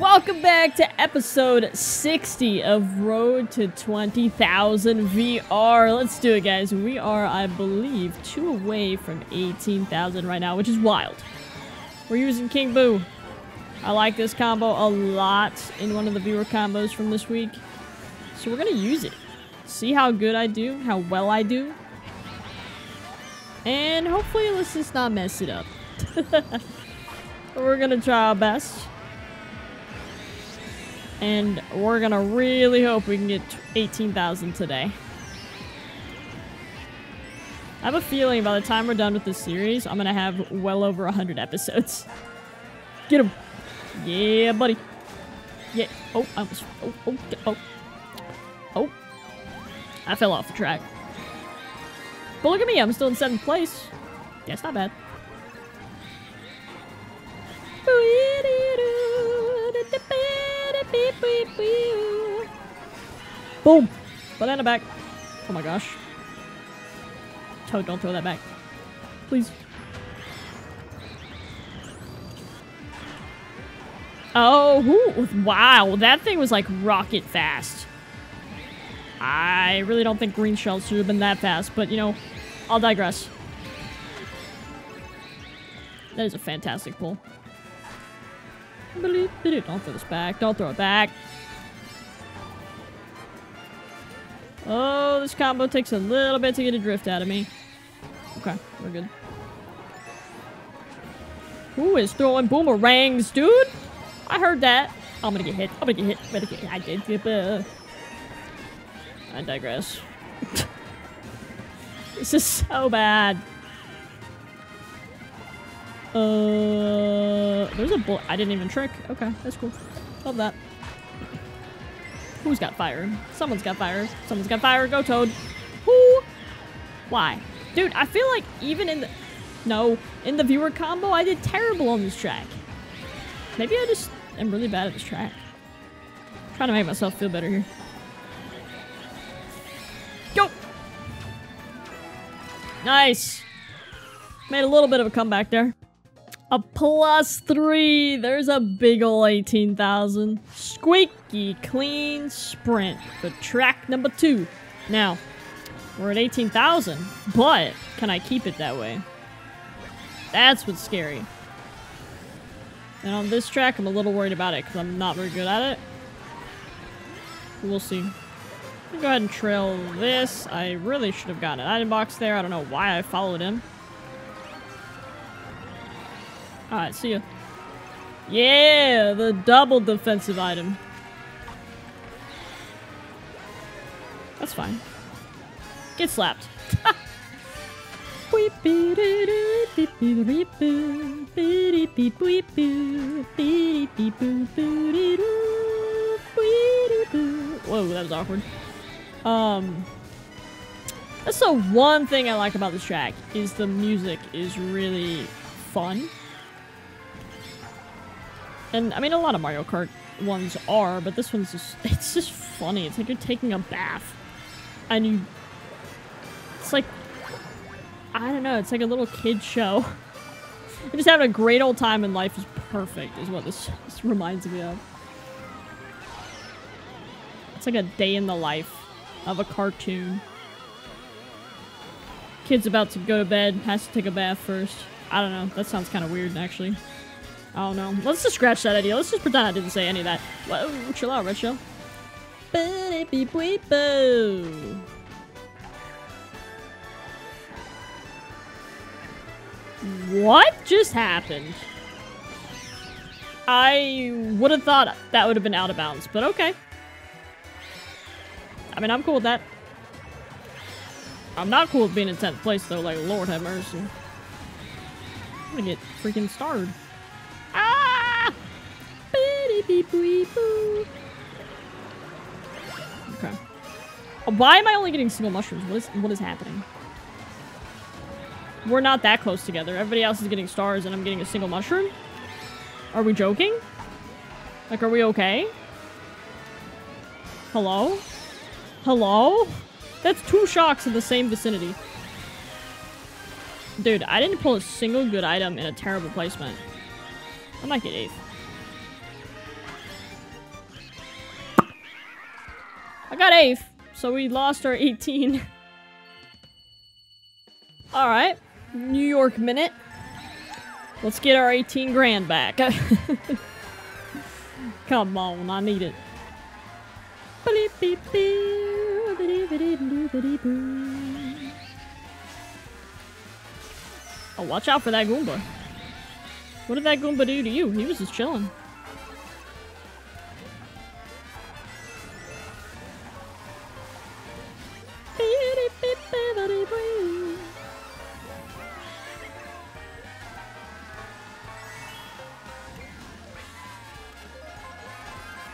Welcome back to episode 60 of Road to 20,000 VR. Let's do it, guys. We are, I believe, two away from 18,000 right now, which is wild. We're using King Boo. I like this combo a lot in one of the viewer combos from this week. So we're going to use it. See how good I do, how well I do. And hopefully let's just not mess it up. we're going to try our best. And we're gonna really hope we can get 18,000 today. I have a feeling by the time we're done with this series, I'm gonna have well over 100 episodes. Get him! Yeah, buddy! Yeah. Oh, I was. Oh, oh, oh. Oh. I fell off the track. But look at me, I'm still in 7th place. Yeah, it's not bad. Boom! Banana back. Oh my gosh. Toad, don't throw that back. Please. Oh, wow. That thing was like rocket fast. I really don't think green shells should have been that fast, but you know, I'll digress. That is a fantastic pull. Don't throw this back. Don't throw it back. Oh, this combo takes a little bit to get a drift out of me. Okay, we're good. Who is throwing boomerangs, dude? I heard that. I'm gonna get hit. I'm gonna get hit. I'm gonna get hit. I did get. I digress. this is so bad. Uh, there's a bullet. I didn't even trick. Okay, that's cool. Love that. Who's got fire? Someone's got fire. Someone's got fire. Go Toad. Who? Why? Dude, I feel like even in the... No, in the viewer combo, I did terrible on this track. Maybe I just am really bad at this track. I'm trying to make myself feel better here. Go! Nice! Made a little bit of a comeback there. A plus three. There's a big ol' 18,000. Squeaky clean sprint for track number two. Now, we're at 18,000, but can I keep it that way? That's what's scary. And on this track, I'm a little worried about it because I'm not very good at it. We'll see. Go ahead and trail this. I really should have gotten an item box there. I don't know why I followed him. Alright, see ya. Yeah, the double defensive item. That's fine. Get slapped. Whoa, that was awkward. Um, that's the one thing I like about this track, is the music is really fun. And, I mean, a lot of Mario Kart ones are, but this one's just, it's just funny. It's like you're taking a bath. And you, it's like, I don't know, it's like a little kid show. You're just having a great old time and life is perfect, is what this, this reminds me of. It's like a day in the life of a cartoon. Kid's about to go to bed, has to take a bath first. I don't know, that sounds kind of weird, actually. Oh no. Let's just scratch that idea. Let's just pretend I didn't say any of that. Whoa, chill out, Red Shell. What just happened? I would have thought that would have been out of bounds, but okay. I mean, I'm cool with that. I'm not cool with being in 10th place, though. Like, Lord have mercy. I'm gonna get freaking starred. Ah! Okay. Why am I only getting single mushrooms? What is what is happening? We're not that close together. Everybody else is getting stars and I'm getting a single mushroom? Are we joking? Like, are we okay? Hello? Hello? That's two shocks in the same vicinity. Dude, I didn't pull a single good item in a terrible placement. I might get eighth. I got 8th, so we lost our 18. Alright. New York minute. Let's get our 18 grand back. Come on, I need it. Oh, watch out for that Goomba. What did that Goomba do to you? He was just chilling.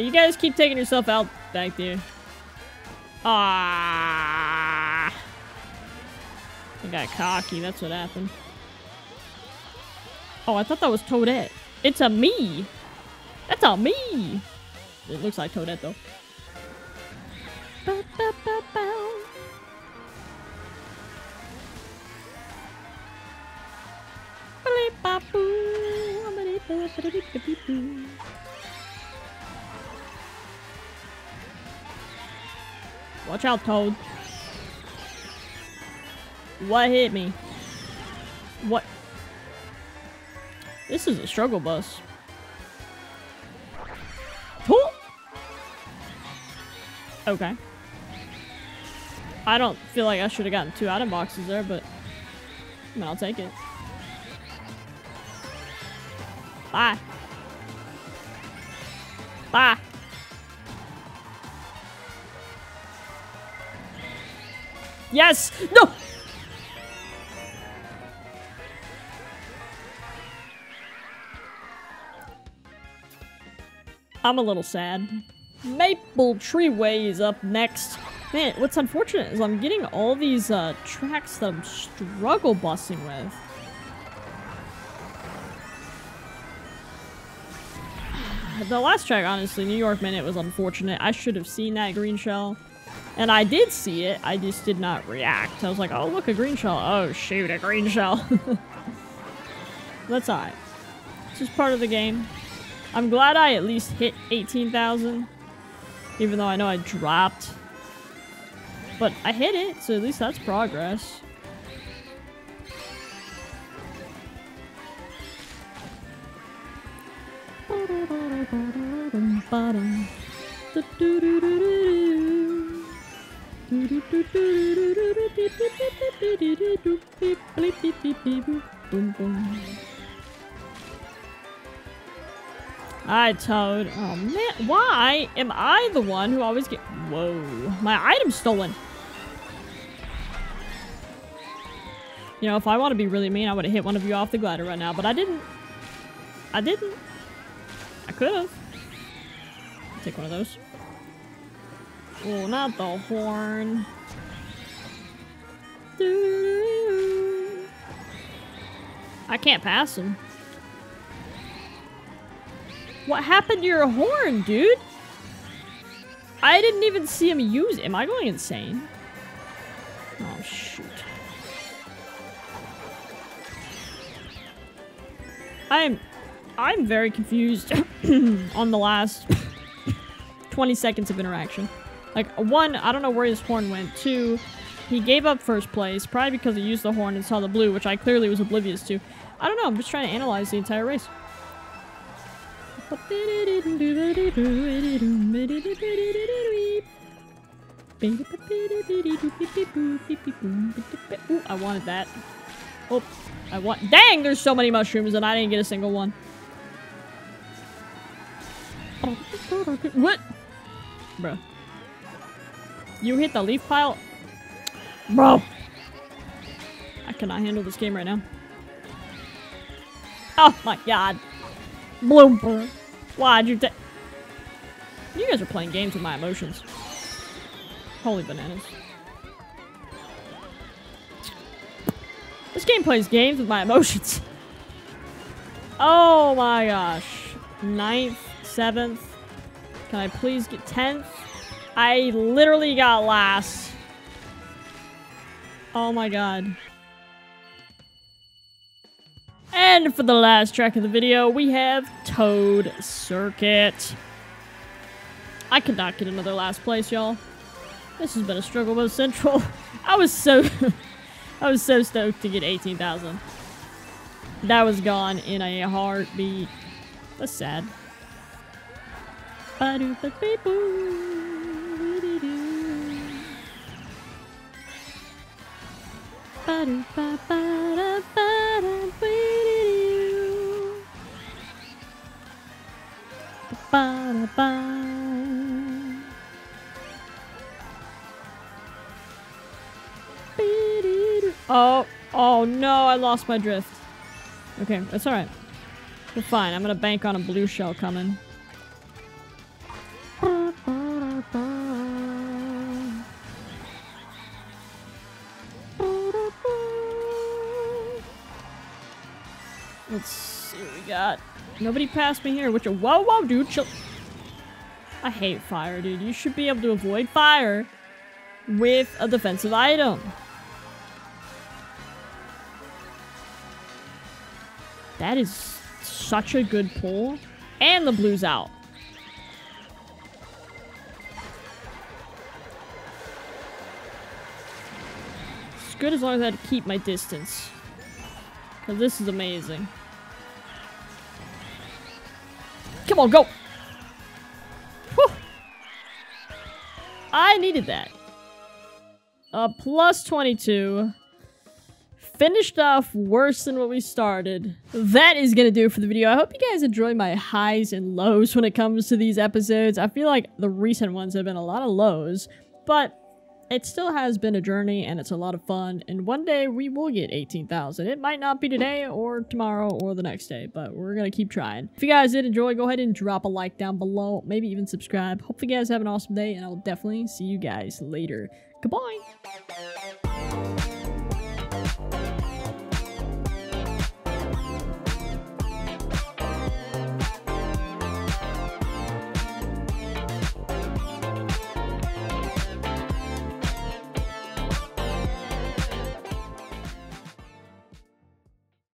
You guys keep taking yourself out back there. Ah! I got cocky, that's what happened. Oh, I thought that was Toadette. It's a me! That's a me! It looks like Toadette, though. Ba, ba, ba, Watch out, Toad. What hit me? What? This is a struggle bus. Okay. I don't feel like I should have gotten two item boxes there, but I mean, I'll take it. Bye. Bye. Yes! No! I'm a little sad. Maple Treeway is up next. Man, what's unfortunate is I'm getting all these uh, tracks that I'm struggle busing with. The last track, honestly, New York Minute was unfortunate. I should have seen that green shell. And I did see it, I just did not react. I was like, oh, look, a green shell. Oh, shoot, a green shell. That's alright. It's just part of the game. I'm glad I at least hit 18,000. Even though I know I dropped. But I hit it, so at least that's progress. I Toad. Oh man, why am I the one who always get- Whoa, my item's stolen. You know, if I want to be really mean, I would have hit one of you off the glider right now, but I didn't. I didn't. I could have. Take one of those. Oh, not the horn. I can't pass him. What happened to your horn, dude? I didn't even see him use it. Am I going insane? Oh, shoot. I'm... I'm very confused on the last 20 seconds of interaction. Like, one, I don't know where his horn went. Two, he gave up first place, probably because he used the horn and saw the blue, which I clearly was oblivious to. I don't know, I'm just trying to analyze the entire race. Ooh, I wanted that. Oh, I want- Dang, there's so many mushrooms and I didn't get a single one. What? Bruh. You hit the leaf pile? Bro! I cannot handle this game right now. Oh my god. Blooper. Why'd you take- You guys are playing games with my emotions. Holy bananas. This game plays games with my emotions. Oh my gosh. Ninth, seventh. Can I please get tenth? I literally got last. Oh my god. And for the last track of the video, we have Toad Circuit. I could not get another last place, y'all. This has been a struggle with Central. I was so... I was so stoked to get 18,000. That was gone in a heartbeat. That's sad. Oh, oh no, I lost my drift. Okay, that's alright. We're fine. I'm gonna bank on a blue shell coming. Let's see what we got. Nobody passed me here, which- Whoa, whoa, dude, chill- I hate fire, dude. You should be able to avoid fire with a defensive item. That is such a good pull. And the blue's out. It's good as long as I keep my distance. Because this is amazing. Come on, go! Whew. I needed that. A plus 22 finished off worse than what we started. That is gonna do it for the video. I hope you guys enjoy my highs and lows when it comes to these episodes. I feel like the recent ones have been a lot of lows, but it still has been a journey and it's a lot of fun. And one day we will get 18,000. It might not be today or tomorrow or the next day, but we're gonna keep trying. If you guys did enjoy, go ahead and drop a like down below. Maybe even subscribe. Hope you guys have an awesome day and I will definitely see you guys later. Goodbye.